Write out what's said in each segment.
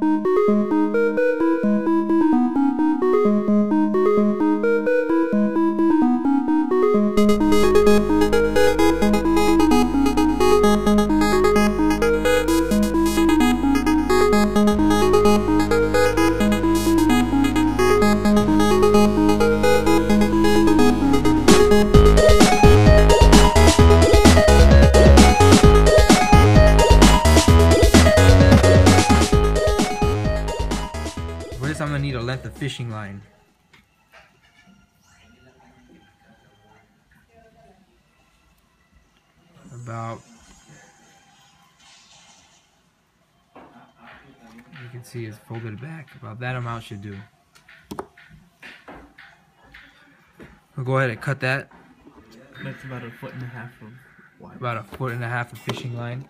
For fishing line. About, you can see it's folded back. About that amount should do. We'll go ahead and cut that That's about a foot and a half of wide. about a foot and a half of fishing line.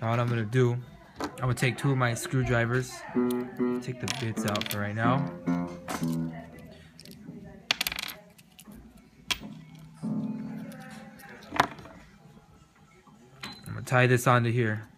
Now what I'm gonna do, I'm gonna take two of my screwdrivers, take the bits out for right now. I'm gonna tie this onto here.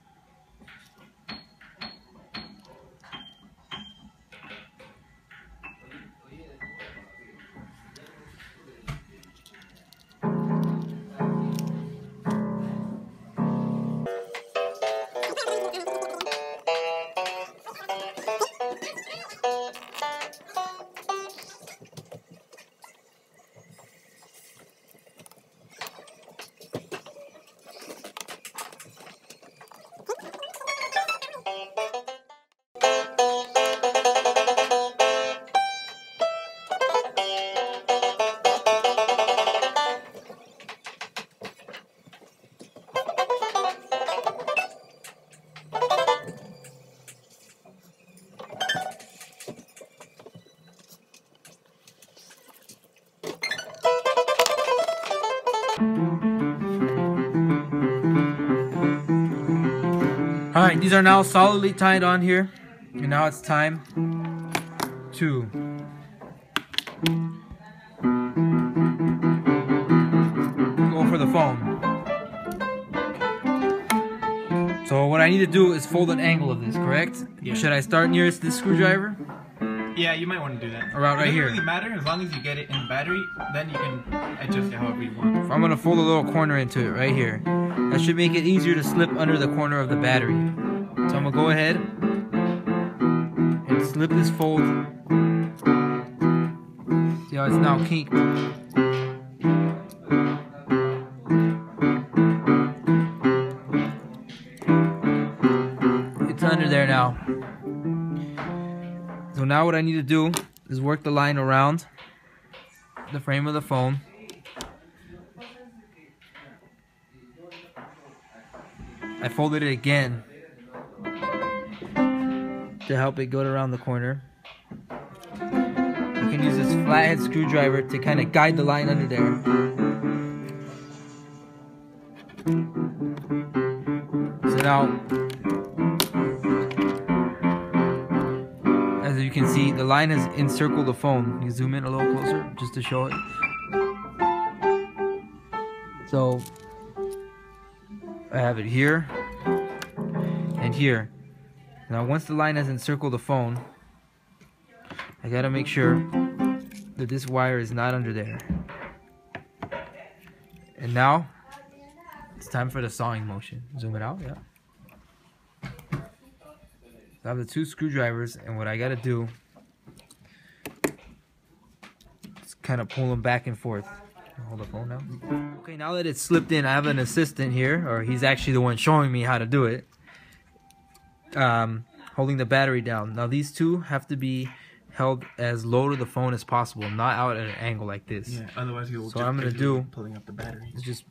Alright, these are now solidly tied on here. And now it's time to go for the foam. So what I need to do is fold an angle of this, correct? Yeah. Should I start nearest this screwdriver? Yeah, you might want to do that. Or about right it here. doesn't really matter as long as you get it in battery. Then you can adjust it however you want. I'm gonna fold a little corner into it right here. That should make it easier to slip under the corner of the battery. So I'm gonna go ahead and slip this fold. See how it's now kinked. It's under there now. So now what I need to do is work the line around the frame of the phone. I folded it again to help it go around the corner. You can use this flathead screwdriver to kind of guide the line under there. So now, as you can see, the line has encircled the phone. You zoom in a little closer just to show it. So, I have it here and here. Now once the line has encircled the phone, I gotta make sure that this wire is not under there. And now, it's time for the sawing motion. Zoom it out, yeah. I have the two screwdrivers and what I gotta do is kind of pull them back and forth. Hold the phone now. Okay, now that it's slipped in, I have an assistant here, or he's actually the one showing me how to do it. Um, holding the battery down. Now these two have to be held as low to the phone as possible, not out at an angle like this. Yeah. Otherwise, you will. So just I'm gonna do- pulling up the battery. It's just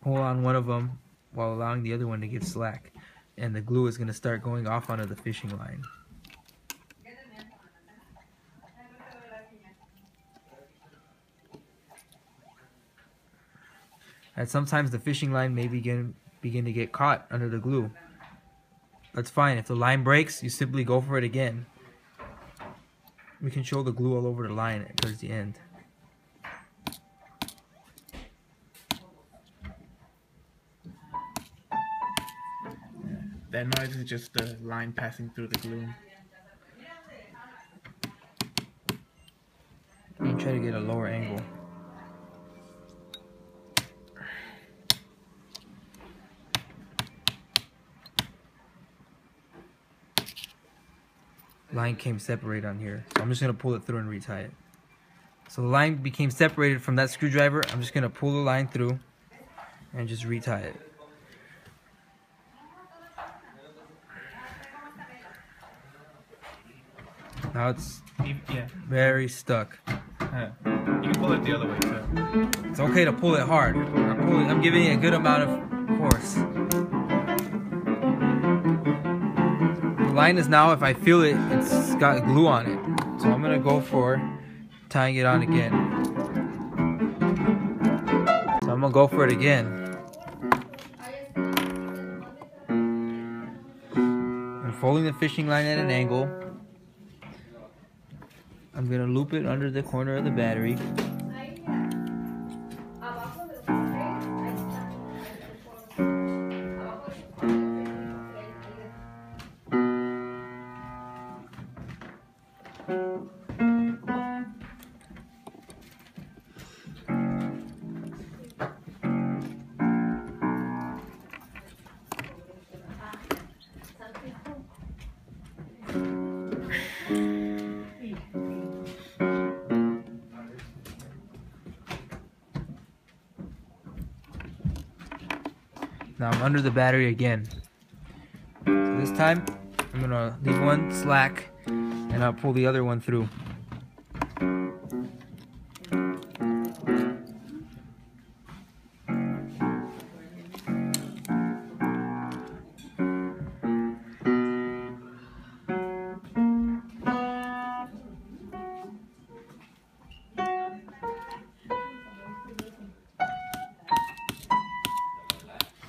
pull on one of them while allowing the other one to get slack, and the glue is gonna start going off onto the fishing line. And sometimes the fishing line may begin begin to get caught under the glue. That's fine. If the line breaks, you simply go for it again. We can show the glue all over the line towards the end. That noise is just the line passing through the glue. You try to get a lower angle. Line came separate on here. So I'm just gonna pull it through and retie it. So the line became separated from that screwdriver. I'm just gonna pull the line through and just retie it. Now it's Yeah. very stuck. Uh, you can pull it the other way too. It's okay to pull it hard. I'm, pulling, I'm giving it a good amount of force. Line is now, if I feel it, it's got glue on it. So I'm gonna go for tying it on again. So I'm gonna go for it again. I'm folding the fishing line at an angle. I'm gonna loop it under the corner of the battery. Now I'm under the battery again. So this time, I'm gonna leave one slack and I'll pull the other one through.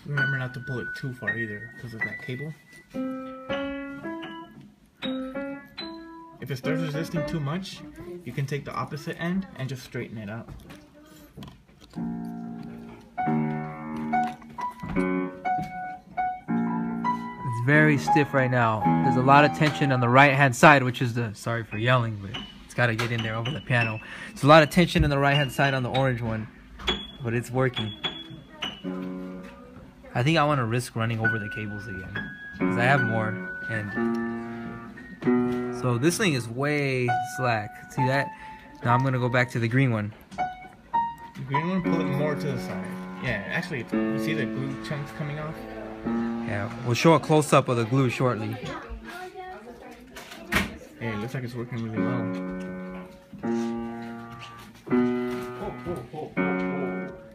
Remember not to pull it too far either because of that cable. If it starts resisting too much, you can take the opposite end and just straighten it out. It's very stiff right now. There's a lot of tension on the right hand side, which is the, sorry for yelling, but it's gotta get in there over the piano. There's a lot of tension on the right hand side on the orange one, but it's working. I think I wanna risk running over the cables again, because I have more, and so this thing is way slack. See that? Now I'm gonna go back to the green one. The green one, pull it more to the side. Yeah, actually, you see the glue chunks coming off? Yeah, we'll show a close up of the glue shortly. Hey, it looks like it's working really well.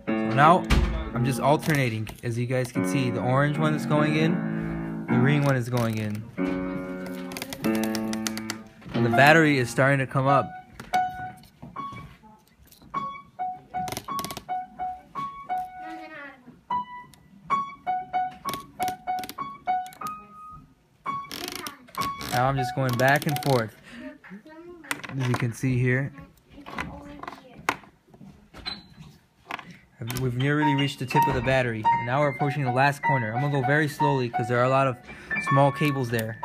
So now I'm just alternating. As you guys can see, the orange one is going in, the green one is going in. And the battery is starting to come up. Now I'm just going back and forth. As you can see here, We've nearly reached the tip of the battery. And now we're approaching the last corner. I'm gonna go very slowly because there are a lot of small cables there.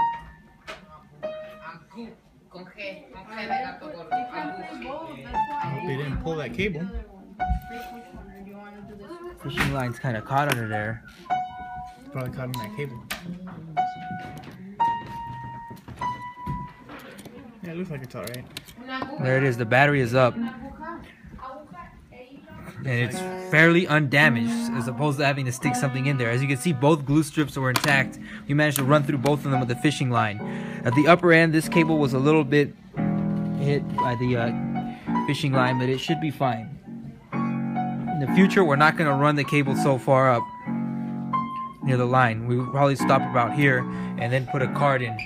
Cable. Fishing line's kind of caught under there. Probably caught in that cable. Yeah, it looks like it's alright. There it is. The battery is up. And it's fairly undamaged as opposed to having to stick something in there. As you can see, both glue strips were intact. We managed to run through both of them with the fishing line. At the upper end, this cable was a little bit hit by the uh, fishing line, but it should be fine. In the future, we're not going to run the cable so far up near the line. We will probably stop about here and then put a card in.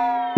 Bye.